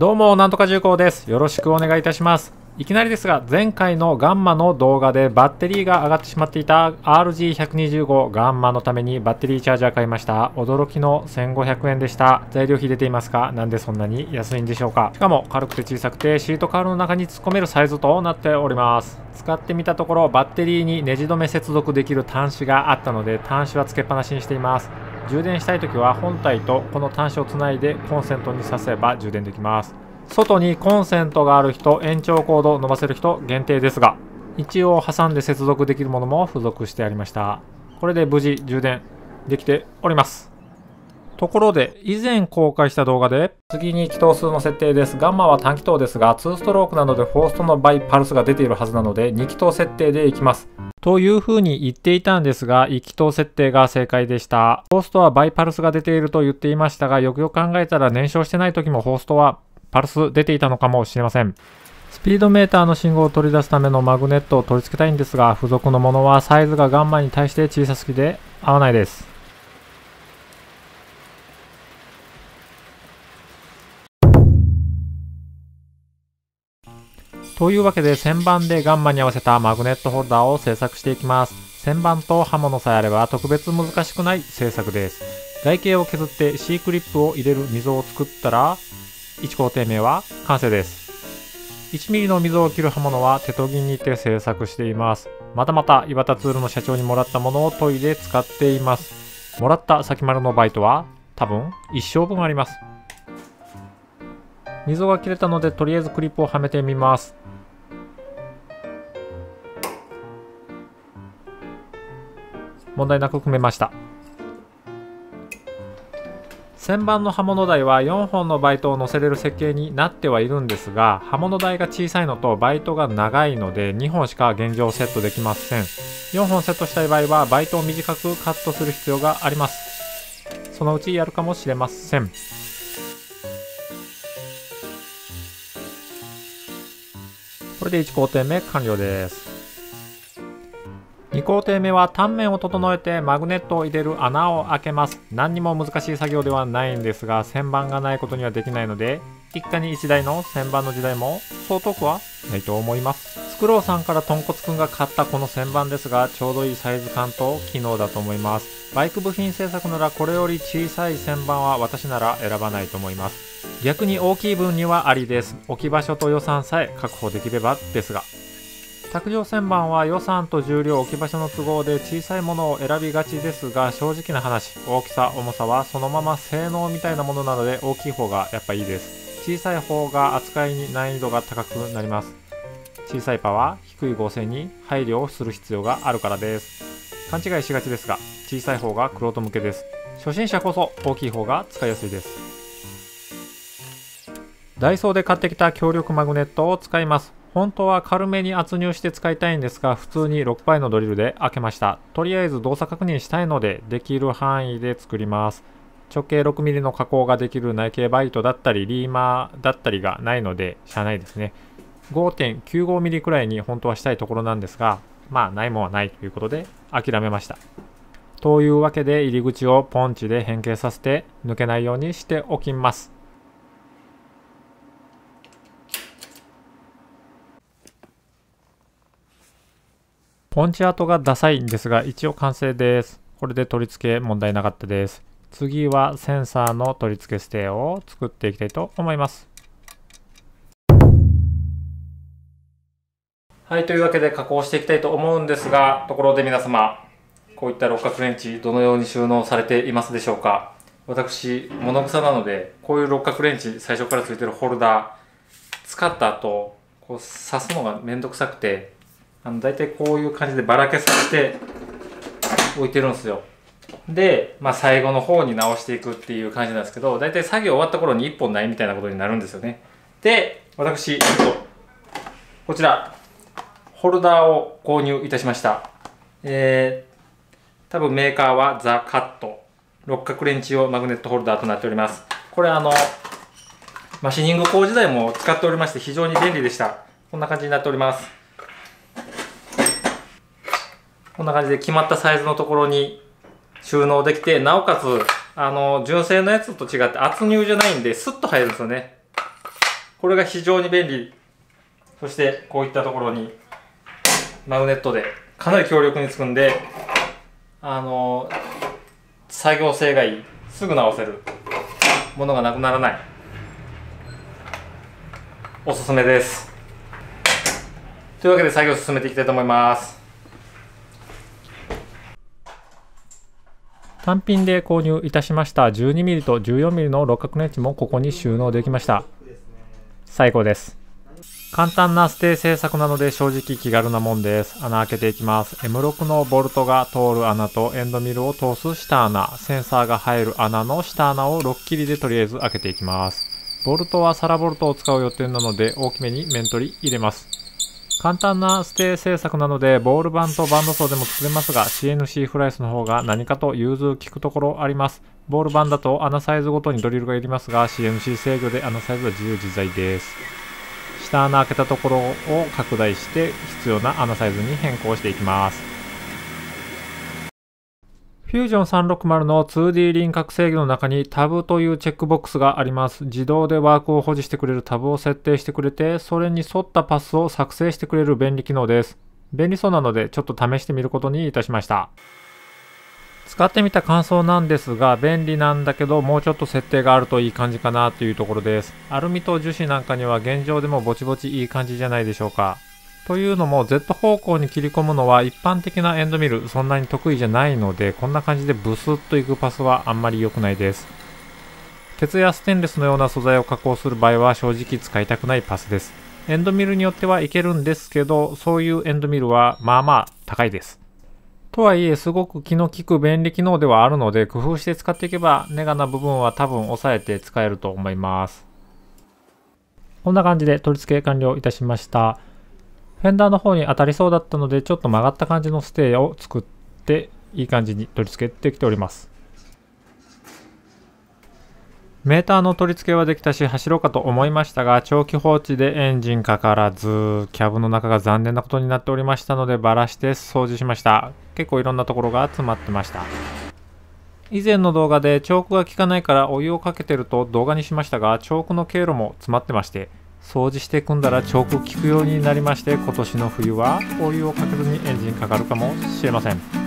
どうも、なんとか重工です。よろしくお願いいたします。いきなりですが、前回のガンマの動画でバッテリーが上がってしまっていた RG125 ガンマのためにバッテリーチャージャー買いました。驚きの1500円でした。材料費出ていますが、なんでそんなに安いんでしょうか？しかも軽くて小さくてシートカールの中に突っ込めるサイズとなっております。使ってみたところ、バッテリーにネジ止め接続できる端子があったので、端子はつけっぱなしにしています。充電したい時は本体とこの端子をつないでコンセントに挿せば充電できます。外にコンセントがある人延長コードを伸ばせる人限定ですが一応挟んで接続できるものも付属してありました。これで無事充電できております。ところで以前公開した動画で次に気筒数の設定です。ガンマは単気筒ですが2ストロークなのでフォーストの倍パルスが出ているはずなので2気筒設定でいきます。というふうに言っていたんですが、1気投設定が正解でした。ホーストはバイパルスが出ていると言っていましたが、よくよく考えたら燃焼してない時もホーストはパルス出ていたのかもしれません。スピードメーターの信号を取り出すためのマグネットを取り付けたいんですが、付属のものはサイズがガンマに対して小さすぎで合わないです。というわけで旋盤でガンマに合わせたマグネットホルダーを製作していきます。旋盤と刃物さえあれば特別難しくない製作です。台形を削って C クリップを入れる溝を作ったら、1工程目は完成です。1mm の溝を切る刃物は手研ぎにて製作しています。またまた岩田ツールの社長にもらったものを研いで使っています。もらった先丸のバイトは多分一生分あります。溝が切れたのでとりあえずクリップをはめてみます。問題なく組めました。旋盤の刃物台は4本のバイトを乗せれる設計になってはいるんですが刃物台が小さいのとバイトが長いので2本しか現状セットできません。4本セットしたい場合はバイトを短くカットする必要があります。そのうちやるかもしれません。これで1工程目完了です。2工程目は単面を整えてマグネットを入れる穴を開けます。何にも難しい作業ではないんですが旋盤がないことにはできないので一家に一台の旋盤の時代もそう遠くはないと思います。スクローさんからとんこつくんが買ったこの旋盤ですがちょうどいいサイズ感と機能だと思います。バイク部品製作ならこれより小さい旋盤は私なら選ばないと思います。逆に大きい分にはありです。置き場所と予算さえ確保できればですが卓上旋盤は予算と重量置き場所の都合で小さいものを選びがちですが正直な話大きさ重さはそのまま性能みたいなものなので大きい方がやっぱいいです小さい方が扱いに難易度が高くなります。小さいパは低い合成に配慮をする必要があるからです。勘違いしがちですが小さい方がクロート向けです。初心者こそ大きい方が使いやすいです。ダイソーで買ってきた強力マグネットを使います。本当は軽めに圧入して使いたいんですが、普通に6倍のドリルで開けました。とりあえず動作確認したいので、できる範囲で作ります。直径 6mm の加工ができる内径バイトだったり、リーマーだったりがないので、しゃあないですね。5.95mm くらいに本当はしたいところなんですが、まあ、ないもんはないということで、諦めました。というわけで、入り口をポンチで変形させて、抜けないようにしておきます。ポンチアートがダサいんですが、一応完成です。これで取り付け問題なかったです。次はセンサーの取り付けステーを作っていきたいと思います。はい、というわけで加工していきたいと思うんですが、ところで皆様、こういった六角レンチ、どのように収納されていますでしょうか？私、物草なので、こういう六角レンチ、最初から付いてるホルダー、使った後、こう刺すのがめんどくさくて、あの大体こういう感じでばらけさせて置いてるんですよ。で、まあ、最後の方に直していくっていう感じなんですけど大体作業終わった頃に1本ないみたいなことになるんですよね。で私ちょっとこちらホルダーを購入いたしました。えー、多分メーカーはザ・カット。六角レンチ用マグネットホルダーとなっております。これあのマシニング工時代も使っておりまして非常に便利でした。こんな感じになっております。こんな感じで決まったサイズのところに収納できて、なおかつ、あの、純正のやつと違って圧入じゃないんで、スッと入るんですよね。これが非常に便利。そしてこういったところにマグネットでかなり強力につくんであの作業性がいい。すぐ直せる。ものがなくならない。おすすめです。というわけで作業を進めていきたいと思います。単品で購入いたしました 12mm と 14mm の六角ネッチもここに収納できました最高です簡単なステー製作なので正直気軽なもんです。穴開けていきます。M6 のボルトが通る穴とエンドミルを通す下穴、センサーが入る穴の下穴を6切りでとりあえず開けていきます。ボルトはサラボルトを使う予定なので大きめに面取り入れます。簡単なステー制作なのでボール板とバンド層でも作れますが CNC フライスの方が何かと融通効くところあります。ボール板だと穴サイズごとにドリルがいりますが CNC 制御で穴サイズは自由自在です。下穴開けたところを拡大して必要な穴サイズに変更していきます。フュージョン360の 2D 輪郭制御の中にタブというチェックボックスがあります。自動でワークを保持してくれるタブを設定してくれて、それに沿ったパスを作成してくれる便利機能です。便利そうなのでちょっと試してみることにいたしました。使ってみた感想なんですが便利なんだけどもうちょっと設定があるといい感じかなというところですアルミと樹脂なんかには現状でもぼちぼちいい感じじゃないでしょうかというのも Z 方向に切り込むのは一般的なエンドミルそんなに得意じゃないのでこんな感じでブスッといくパスはあんまり良くないです鉄やステンレスのような素材を加工する場合は正直使いたくないパスですエンドミルによってはいけるんですけどそういうエンドミルはまあまあ高いですとはいえ、すごく気の利く便利機能ではあるので、工夫して使っていけば、ネガな部分は多分抑えて使えると思います。こんな感じで取り付け完了いたしました。フェンダーの方に当たりそうだったので、ちょっと曲がった感じのステーを作って、いい感じに取り付けてきております。メーターの取り付けはできたし走ろうかと思いましたが長期放置でエンジンかからずキャブの中が残念なことになっておりましたのでバラして掃除しました結構いろんなところが詰まってました以前の動画でチョークが効かないからお湯をかけてると動画にしましたがチョークの経路も詰まってまして掃除して組んだらチョーク効くようになりまして今年の冬はお湯をかけずにエンジンかかるかもしれません。